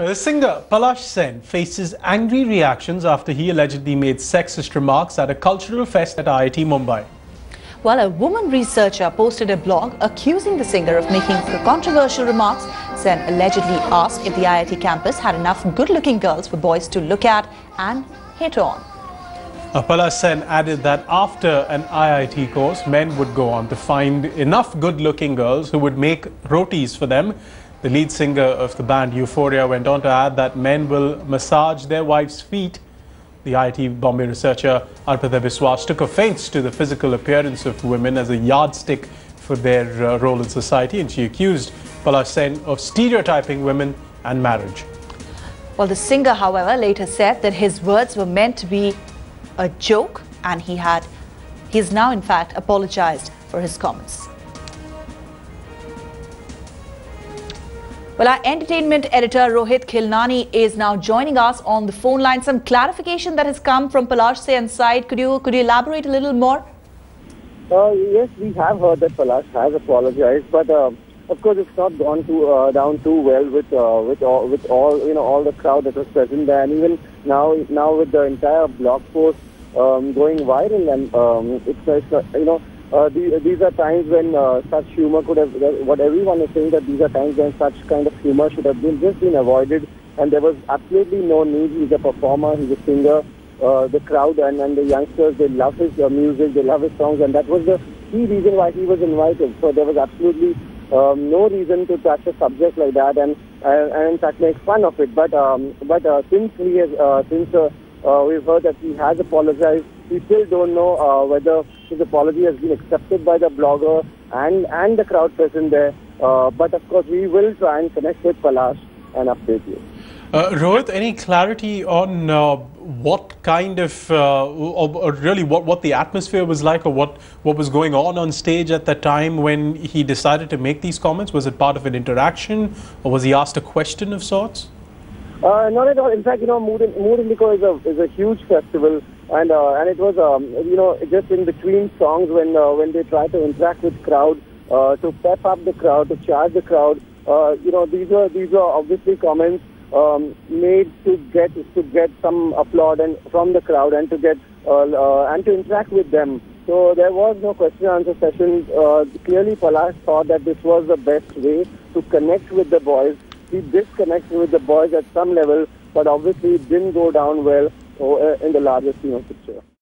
The singer Palash Sen faces angry reactions after he allegedly made sexist remarks at a cultural fest at IIT Mumbai. Well, a woman researcher posted a blog accusing the singer of making controversial remarks. Sen allegedly asked if the IIT campus had enough good-looking girls for boys to look at and hit on. Uh, Palash Sen added that after an IIT course, men would go on to find enough good-looking girls who would make rotis for them the lead singer of the band Euphoria went on to add that men will massage their wives' feet. The IIT Bombay researcher Arpita Biswas took offense to the physical appearance of women as a yardstick for their uh, role in society and she accused Palash Sen of stereotyping women and marriage. Well, the singer, however, later said that his words were meant to be a joke and he had, he has now in fact apologized for his comments. Well, our entertainment editor Rohit Khilnani is now joining us on the phone line. Some clarification that has come from Palash Sen's side. Could you could you elaborate a little more? Uh, yes, we have heard that Palash has apologized, but uh, of course it's not gone too uh, down too well with uh, with all with all you know all the crowd that was present there, and even now now with the entire blog post um, going viral, and um, it's, it's you know uh, these are times when uh, such humor could have, what everyone is saying that these are times when such kind of humor should have been just been avoided and there was absolutely no need. He's a performer, he's a singer. Uh, the crowd and, and the youngsters, they love his uh, music, they love his songs and that was the key reason why he was invited. So there was absolutely um, no reason to touch a subject like that and, and, in fact make fun of it. But, um, but uh, since, he has, uh, since uh, uh, we've heard that he has apologized, we still don't know uh, whether his apology has been accepted by the blogger and, and the crowd present there. Uh, but of course, we will try and connect with Palash and update you. Uh, Rohit, any clarity on uh, what kind of, uh, or, or, really what, what the atmosphere was like or what, what was going on on stage at that time when he decided to make these comments? Was it part of an interaction or was he asked a question of sorts? Uh, not at all. In fact, you know, Mood, Mood Indigo is a, is a huge festival and uh, and it was um, you know just in between songs when uh, when they try to interact with crowd uh, to pep up the crowd to charge the crowd uh, you know these are these are obviously comments um, made to get to get some applaud and from the crowd and to get uh, uh, and to interact with them. So there was no question answer session. Uh, clearly Palash thought that this was the best way to connect with the boys. He disconnected with the boys at some level but obviously it didn't go down well or in the larger scheme of picture.